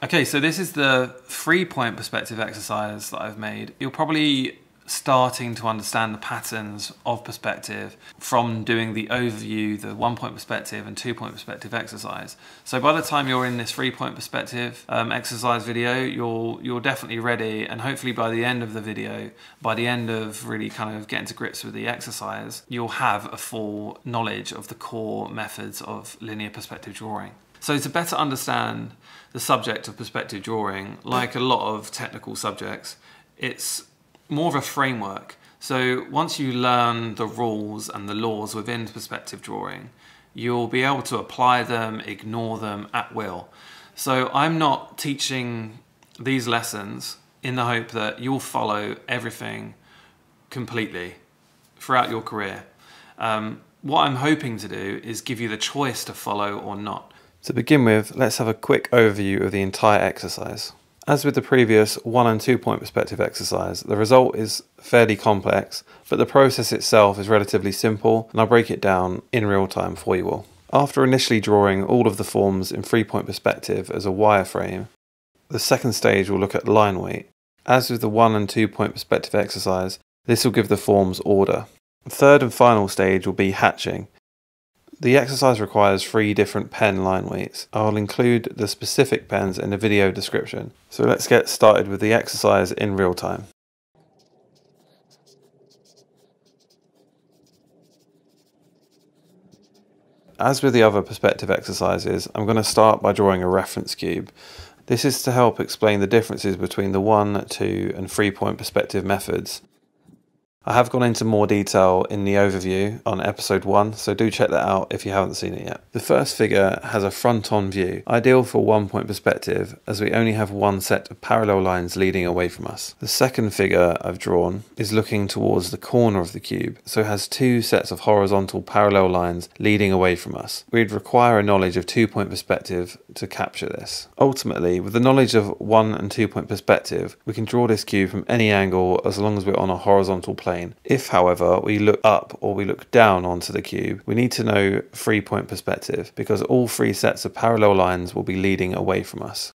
Okay, so this is the three point perspective exercise that I've made. You're probably starting to understand the patterns of perspective from doing the overview, the one point perspective and two point perspective exercise. So by the time you're in this three point perspective um, exercise video, you're, you're definitely ready. And hopefully by the end of the video, by the end of really kind of getting to grips with the exercise, you'll have a full knowledge of the core methods of linear perspective drawing. So to better understand the subject of perspective drawing, like a lot of technical subjects, it's more of a framework. So once you learn the rules and the laws within perspective drawing, you'll be able to apply them, ignore them at will. So I'm not teaching these lessons in the hope that you'll follow everything completely throughout your career. Um, what I'm hoping to do is give you the choice to follow or not. To begin with, let's have a quick overview of the entire exercise. As with the previous one and two point perspective exercise, the result is fairly complex, but the process itself is relatively simple, and I'll break it down in real time for you all. After initially drawing all of the forms in three point perspective as a wireframe, the second stage will look at line weight. As with the one and two point perspective exercise, this will give the forms order. The third and final stage will be hatching, the exercise requires three different pen line weights. I'll include the specific pens in the video description. So let's get started with the exercise in real time. As with the other perspective exercises, I'm going to start by drawing a reference cube. This is to help explain the differences between the 1, 2 and 3 point perspective methods. I have gone into more detail in the overview on episode 1, so do check that out if you haven't seen it yet. The first figure has a front on view, ideal for one point perspective as we only have one set of parallel lines leading away from us. The second figure I've drawn is looking towards the corner of the cube, so has two sets of horizontal parallel lines leading away from us. We'd require a knowledge of two point perspective to capture this. Ultimately, with the knowledge of one and two point perspective, we can draw this cube from any angle as long as we're on a horizontal plane plane. If, however, we look up or we look down onto the cube, we need to know three point perspective because all three sets of parallel lines will be leading away from us.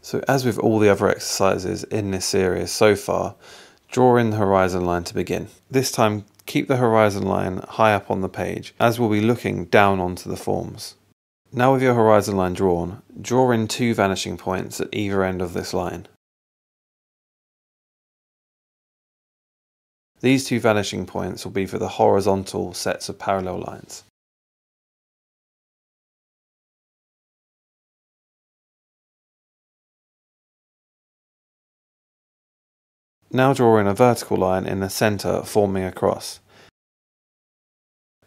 So as with all the other exercises in this series so far, draw in the horizon line to begin. This time keep the horizon line high up on the page as we'll be looking down onto the forms. Now with your horizon line drawn, draw in two vanishing points at either end of this line. These two vanishing points will be for the horizontal sets of parallel lines. Now draw in a vertical line in the centre forming a cross.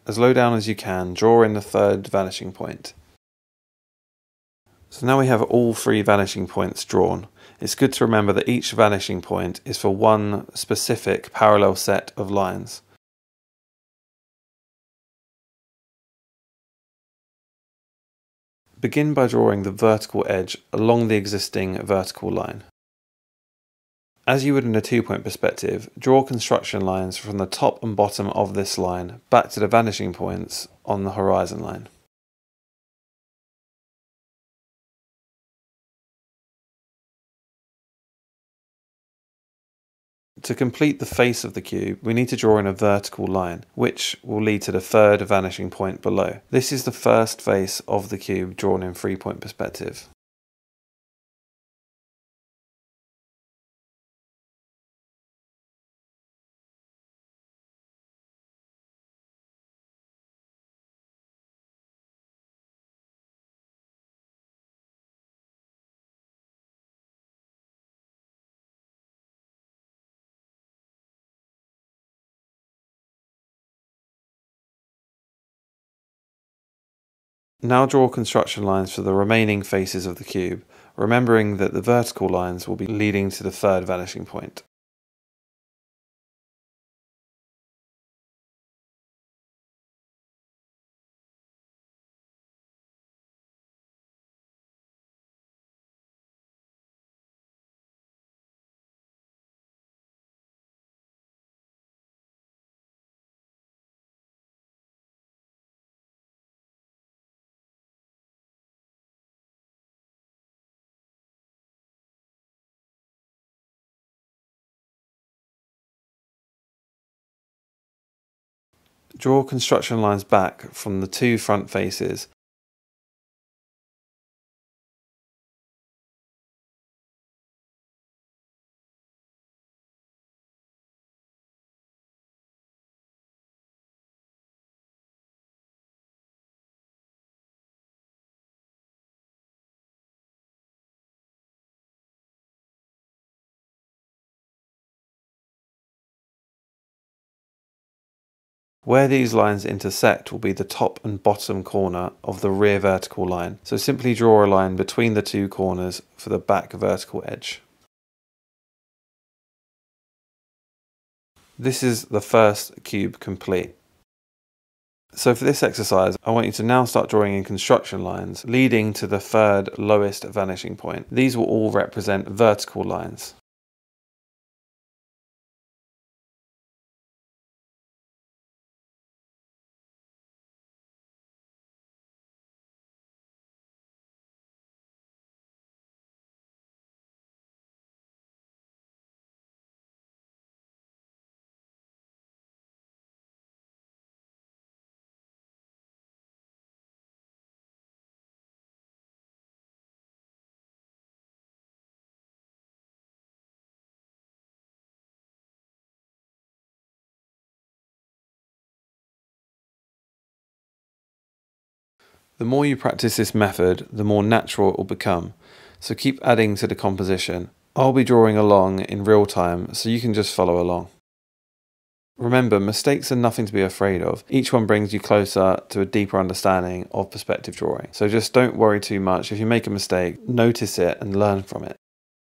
As low down as you can, draw in the third vanishing point. So now we have all three vanishing points drawn. It's good to remember that each vanishing point is for one specific parallel set of lines. Begin by drawing the vertical edge along the existing vertical line. As you would in a two-point perspective, draw construction lines from the top and bottom of this line back to the vanishing points on the horizon line. To complete the face of the cube, we need to draw in a vertical line, which will lead to the third vanishing point below. This is the first face of the cube drawn in three-point perspective. Now draw construction lines for the remaining faces of the cube, remembering that the vertical lines will be leading to the third vanishing point. Draw construction lines back from the two front faces Where these lines intersect will be the top and bottom corner of the rear vertical line. So simply draw a line between the two corners for the back vertical edge. This is the first cube complete. So for this exercise, I want you to now start drawing in construction lines leading to the third lowest vanishing point. These will all represent vertical lines. The more you practice this method, the more natural it will become. So keep adding to the composition. I'll be drawing along in real time so you can just follow along. Remember, mistakes are nothing to be afraid of. Each one brings you closer to a deeper understanding of perspective drawing. So just don't worry too much. If you make a mistake, notice it and learn from it.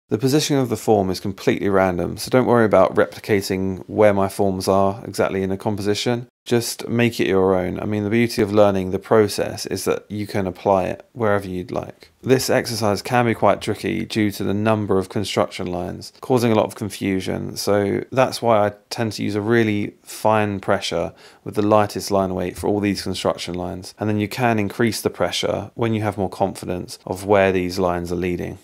The positioning of the form is completely random, so don't worry about replicating where my forms are exactly in a composition. Just make it your own. I mean, the beauty of learning the process is that you can apply it wherever you'd like. This exercise can be quite tricky due to the number of construction lines, causing a lot of confusion. So that's why I tend to use a really fine pressure with the lightest line weight for all these construction lines. And then you can increase the pressure when you have more confidence of where these lines are leading.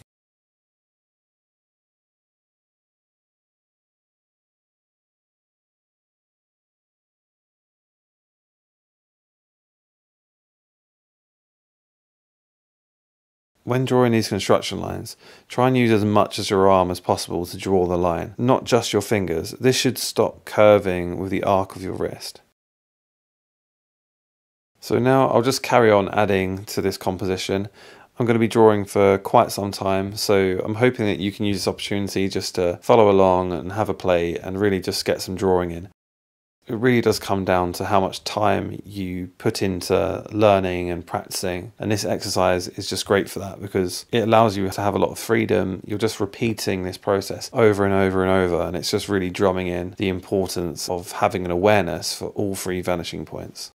When drawing these construction lines, try and use as much as your arm as possible to draw the line, not just your fingers. This should stop curving with the arc of your wrist. So now I'll just carry on adding to this composition. I'm going to be drawing for quite some time, so I'm hoping that you can use this opportunity just to follow along and have a play and really just get some drawing in it really does come down to how much time you put into learning and practicing. And this exercise is just great for that because it allows you to have a lot of freedom. You're just repeating this process over and over and over. And it's just really drumming in the importance of having an awareness for all three vanishing points.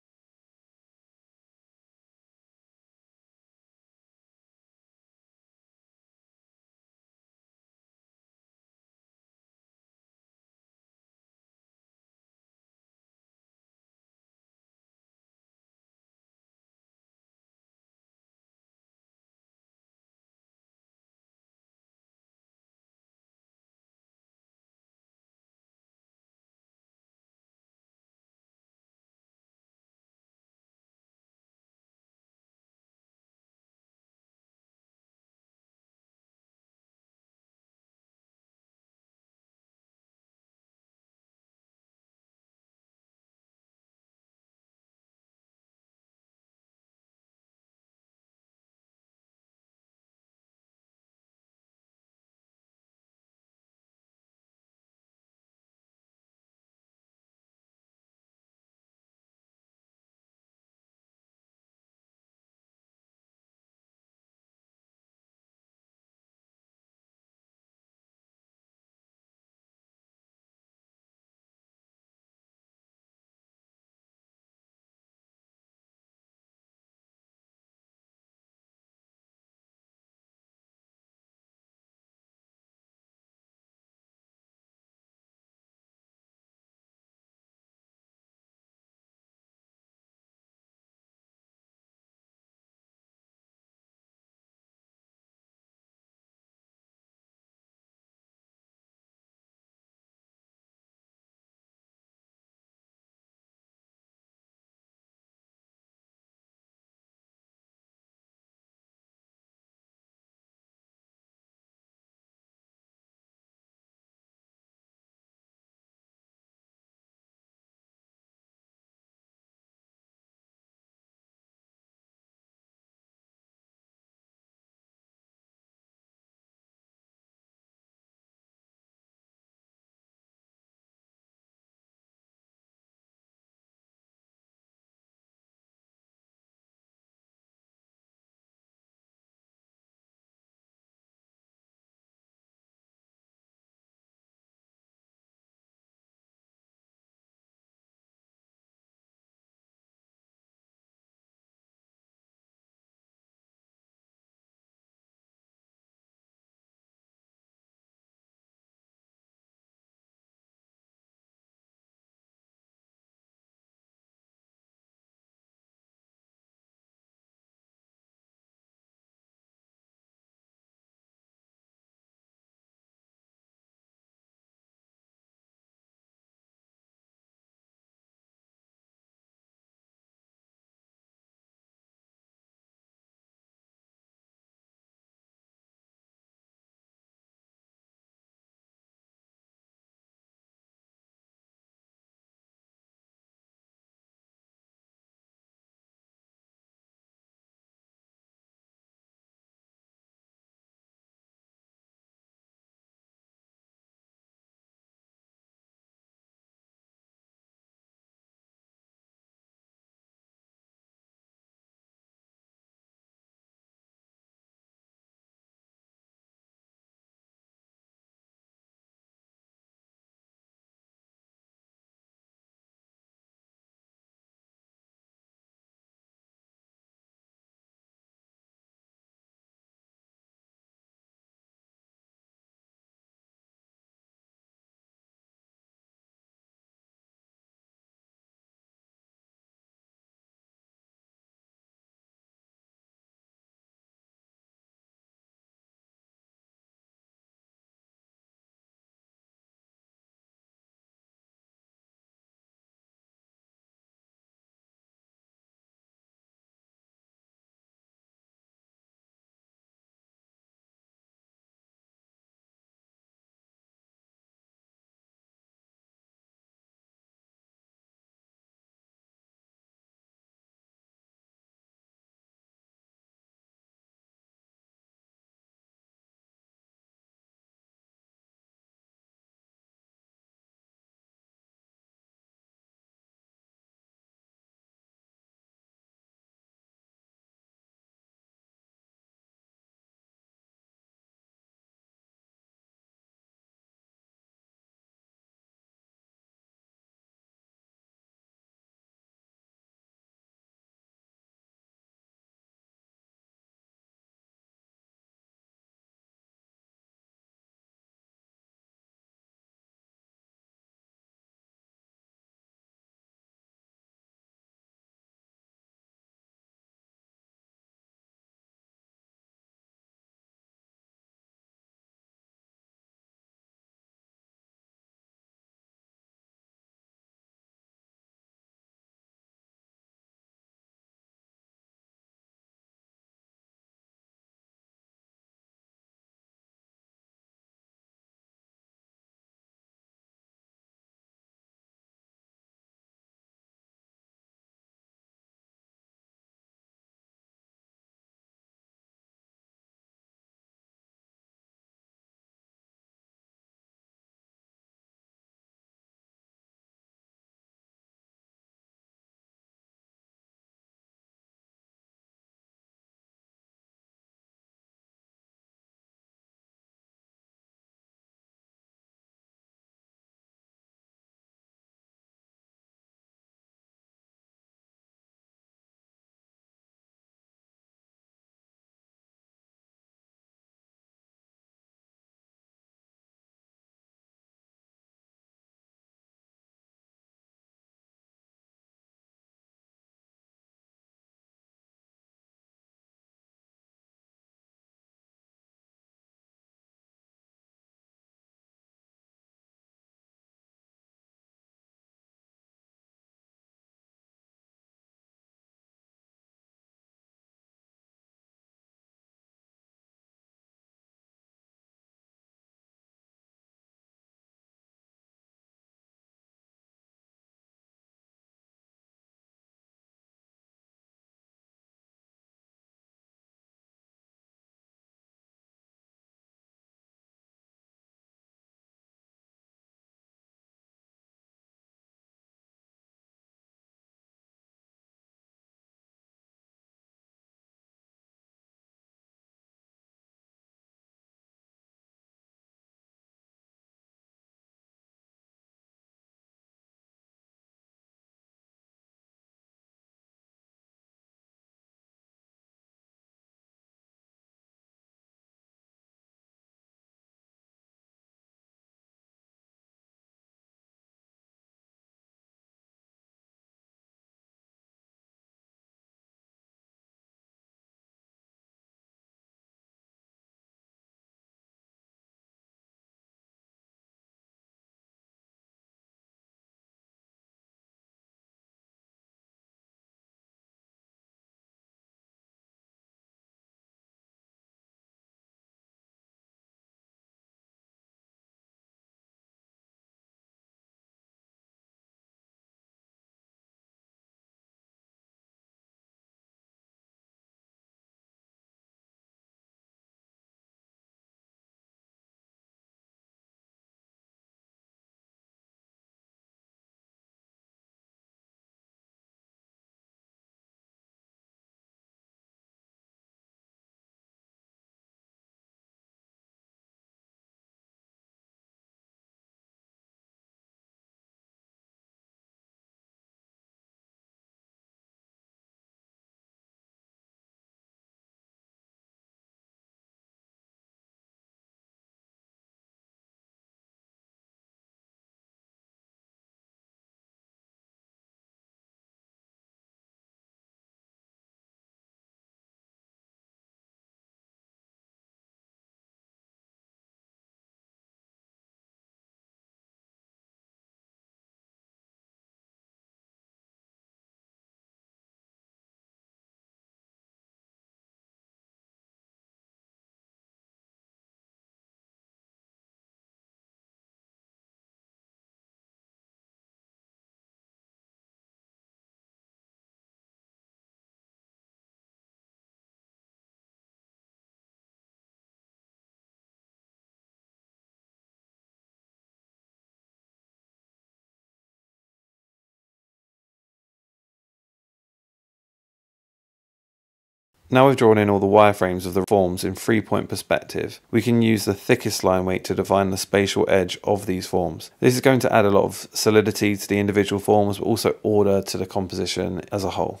Now we've drawn in all the wireframes of the forms in three point perspective, we can use the thickest line weight to define the spatial edge of these forms. This is going to add a lot of solidity to the individual forms, but also order to the composition as a whole.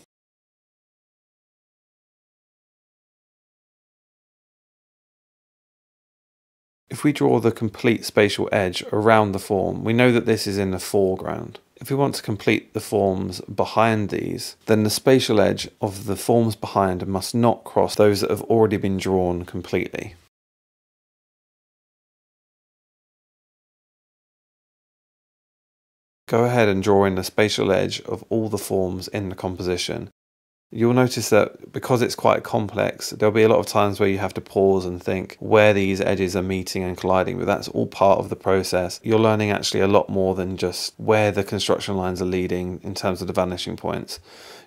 If we draw the complete spatial edge around the form, we know that this is in the foreground. If we want to complete the forms behind these, then the spatial edge of the forms behind must not cross those that have already been drawn completely. Go ahead and draw in the spatial edge of all the forms in the composition you'll notice that because it's quite complex, there'll be a lot of times where you have to pause and think where these edges are meeting and colliding, but that's all part of the process. You're learning actually a lot more than just where the construction lines are leading in terms of the vanishing points.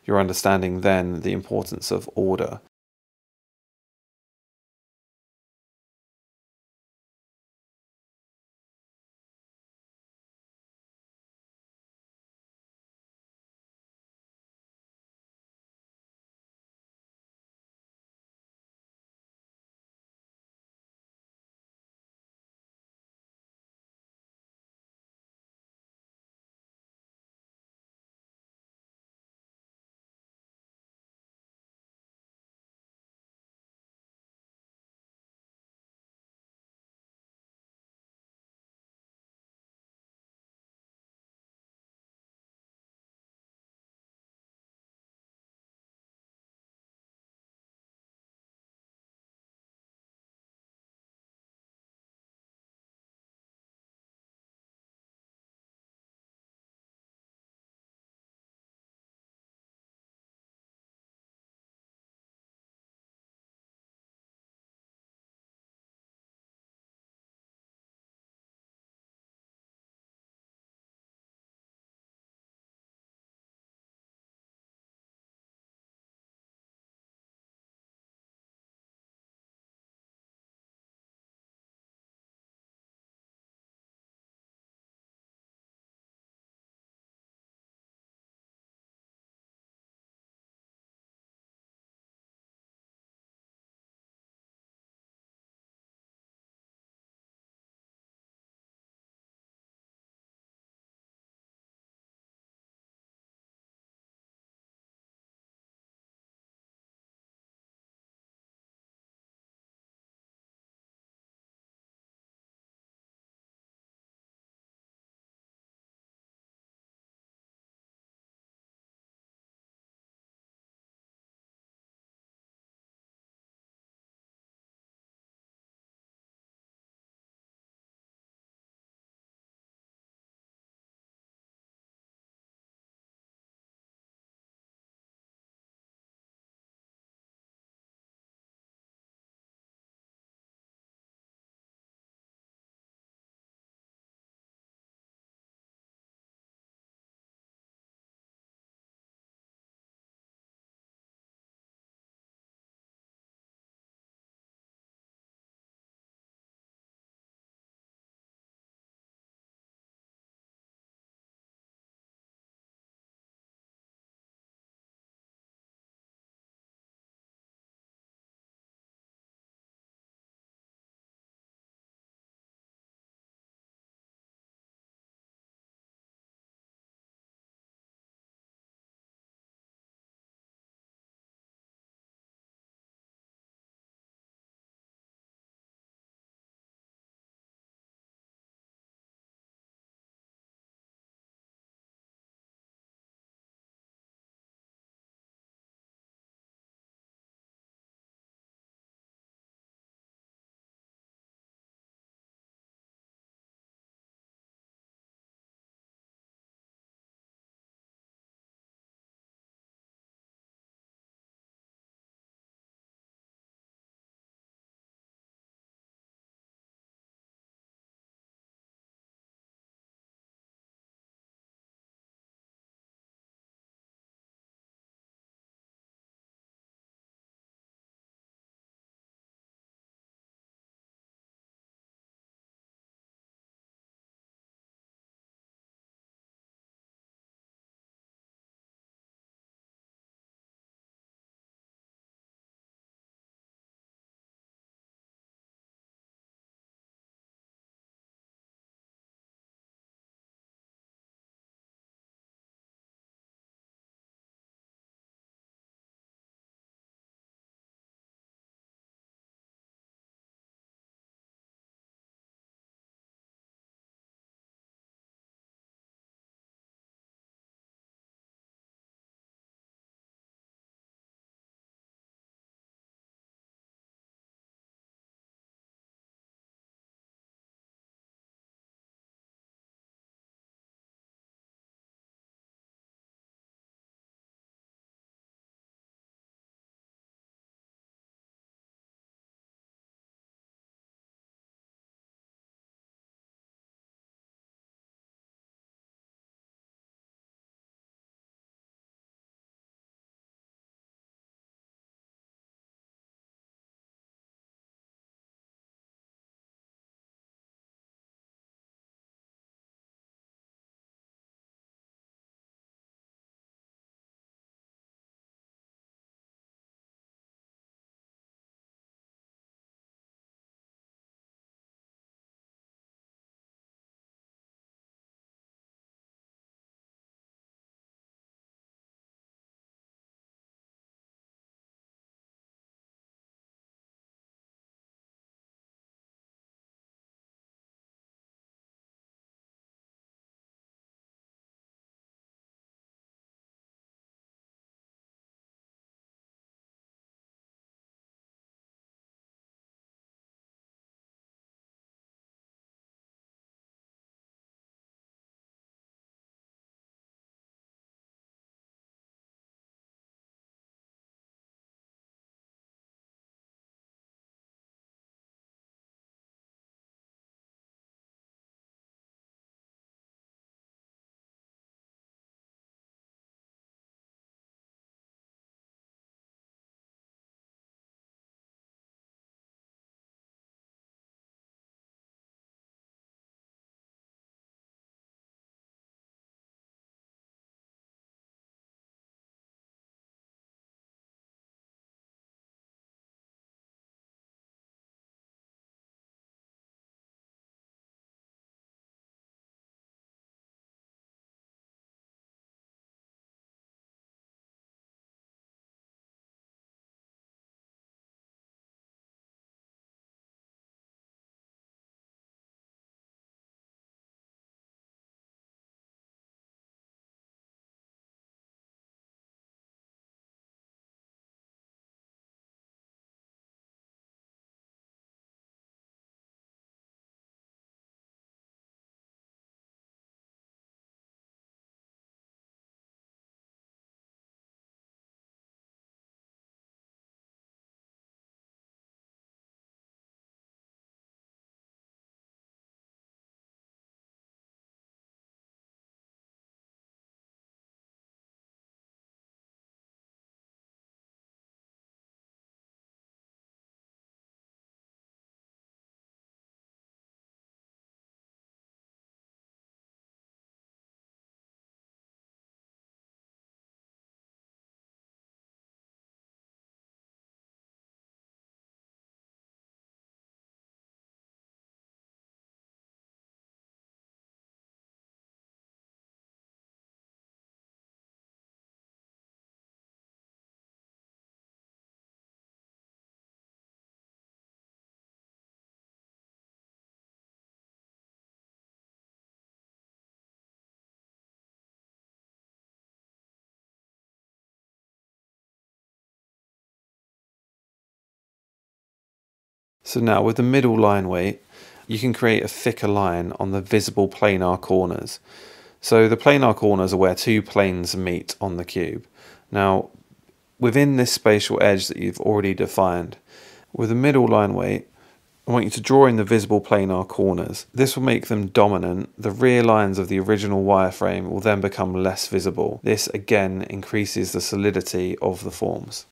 You're understanding then the importance of order So now with the middle line weight, you can create a thicker line on the visible planar corners. So the planar corners are where two planes meet on the cube. Now, within this spatial edge that you've already defined, with the middle line weight, I want you to draw in the visible planar corners. This will make them dominant. The rear lines of the original wireframe will then become less visible. This again increases the solidity of the forms.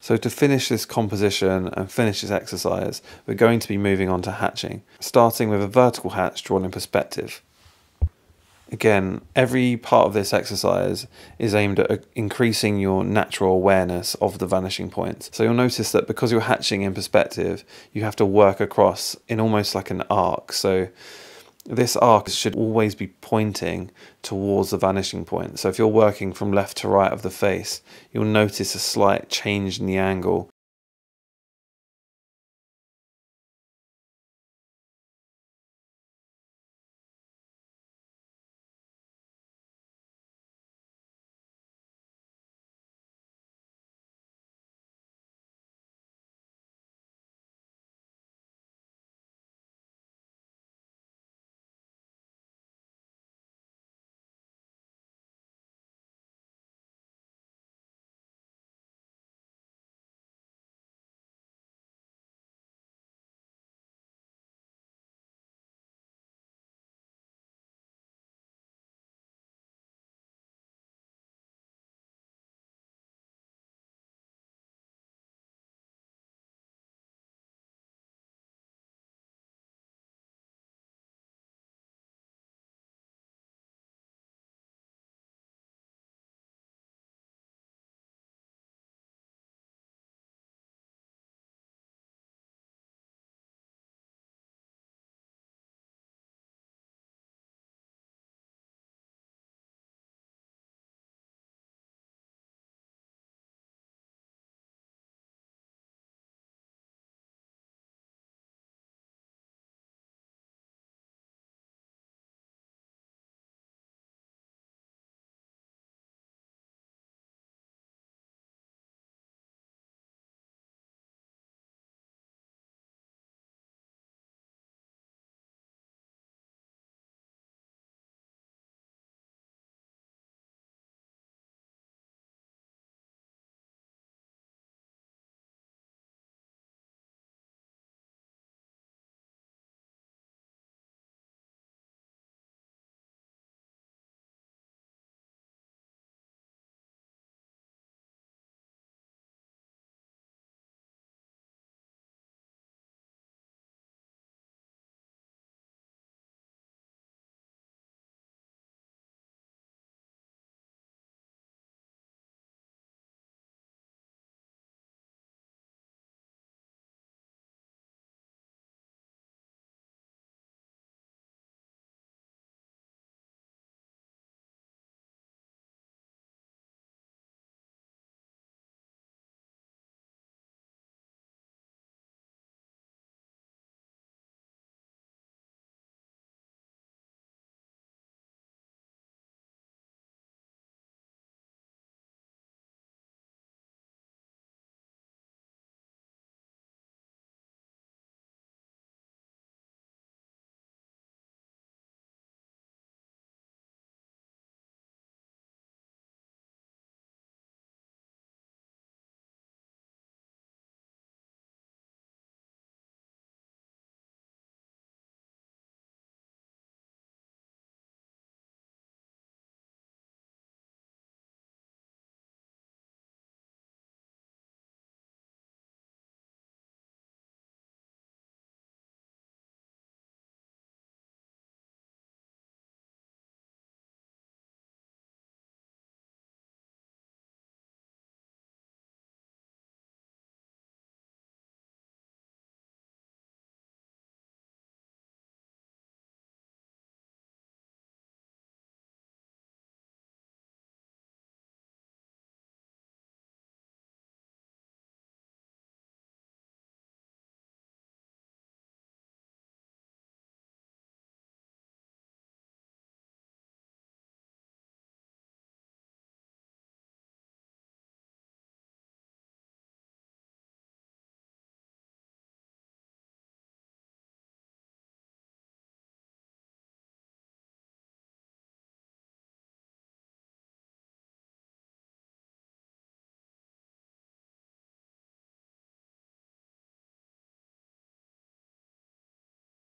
So to finish this composition and finish this exercise, we're going to be moving on to hatching, starting with a vertical hatch drawn in perspective. Again, every part of this exercise is aimed at uh, increasing your natural awareness of the vanishing points. So you'll notice that because you're hatching in perspective, you have to work across in almost like an arc. So this arc should always be pointing towards the vanishing point. So if you're working from left to right of the face, you'll notice a slight change in the angle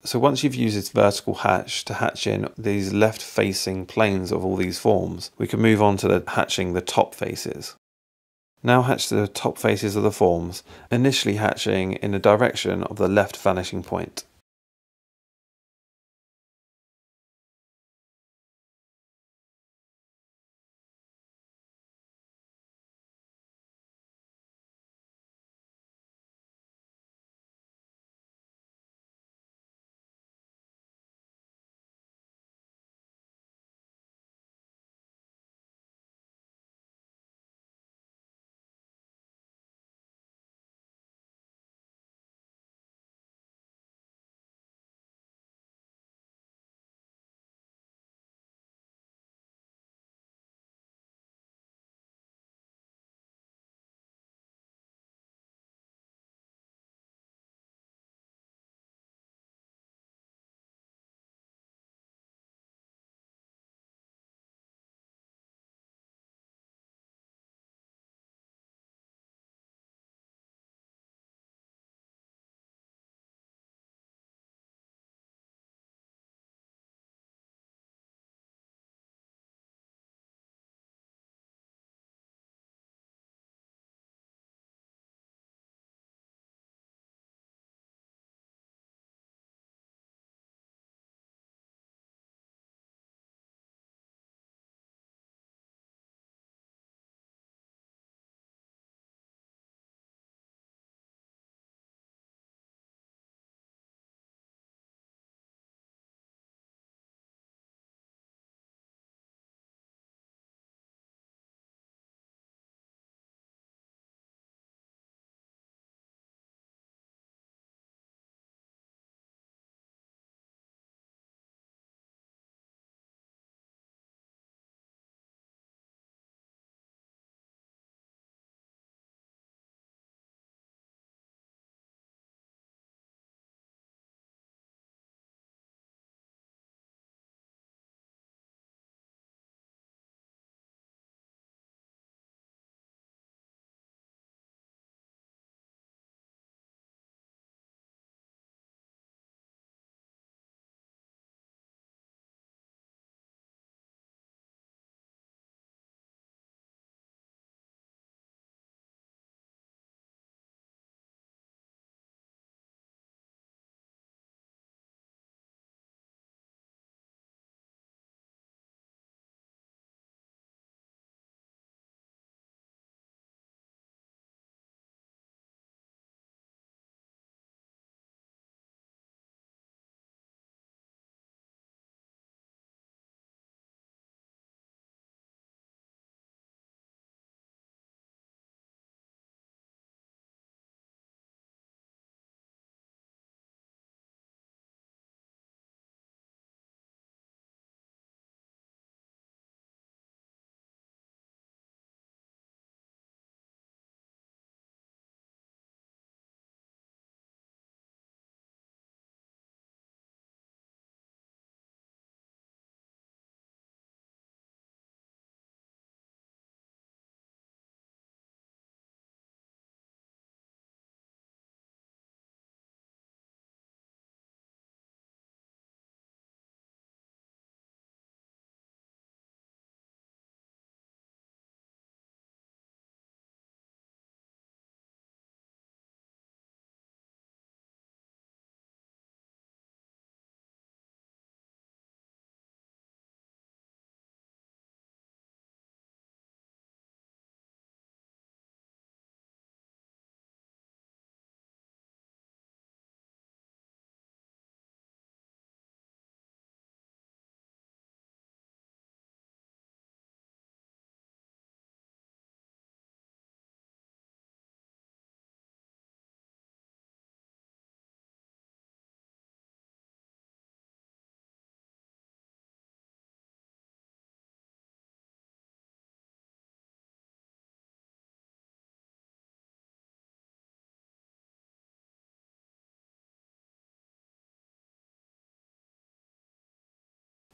So once you've used this vertical hatch to hatch in these left facing planes of all these forms, we can move on to the hatching the top faces. Now hatch the top faces of the forms, initially hatching in the direction of the left vanishing point.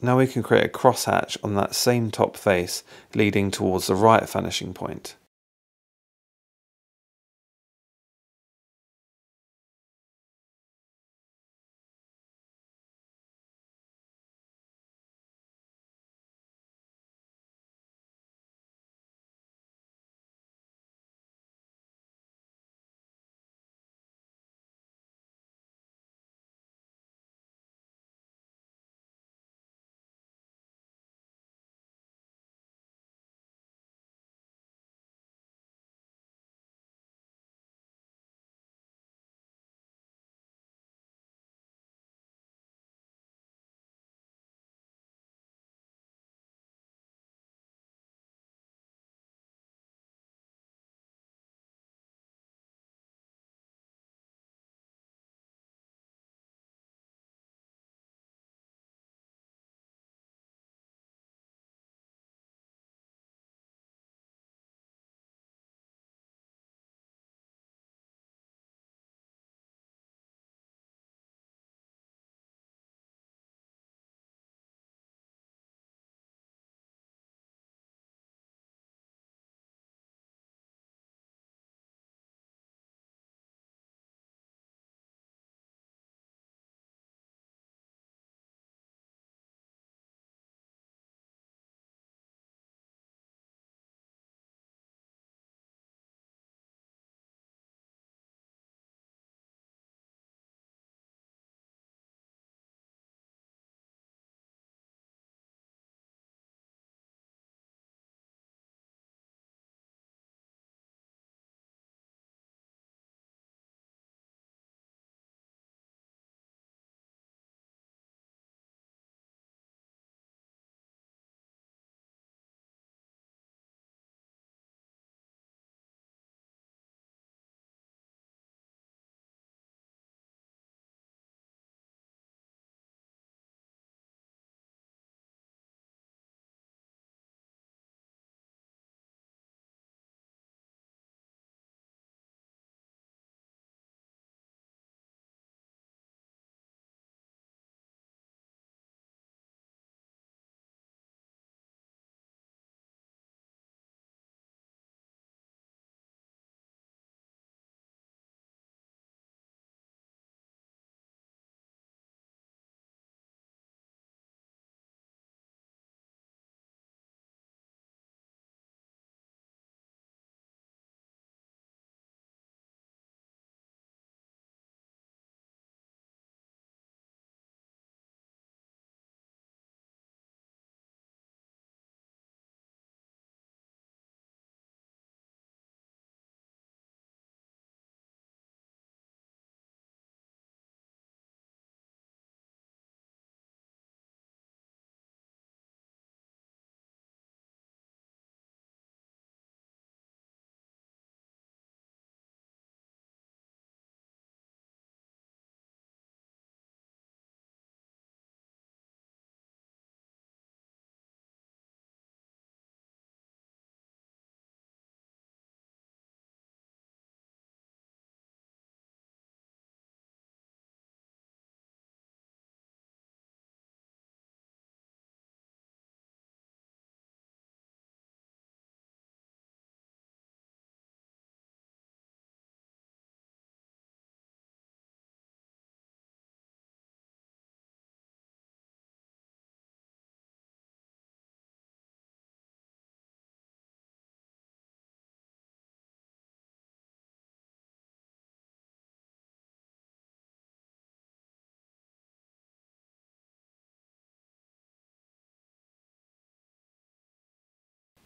Now we can create a crosshatch on that same top face leading towards the right vanishing point.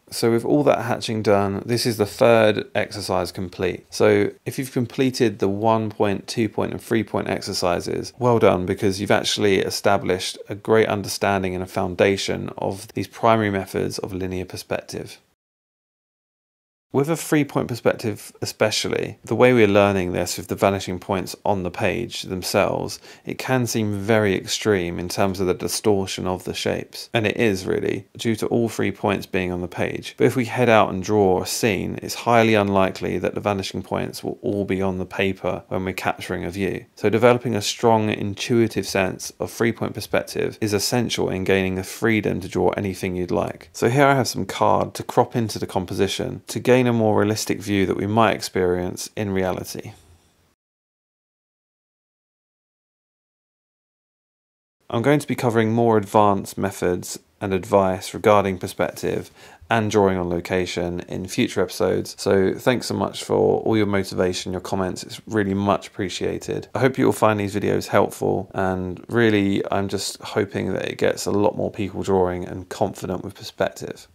So with all that hatching done, this is the third exercise complete. So if you've completed the one point, two point and three point exercises, well done because you've actually established a great understanding and a foundation of these primary methods of linear perspective. With a three point perspective, especially, the way we're learning this with the vanishing points on the page themselves, it can seem very extreme in terms of the distortion of the shapes. And it is really, due to all three points being on the page. But if we head out and draw a scene, it's highly unlikely that the vanishing points will all be on the paper when we're capturing a view. So developing a strong intuitive sense of three point perspective is essential in gaining the freedom to draw anything you'd like. So here I have some card to crop into the composition to gain gain a more realistic view that we might experience in reality. I'm going to be covering more advanced methods and advice regarding perspective and drawing on location in future episodes. So thanks so much for all your motivation, your comments. It's really much appreciated. I hope you'll find these videos helpful and really I'm just hoping that it gets a lot more people drawing and confident with perspective.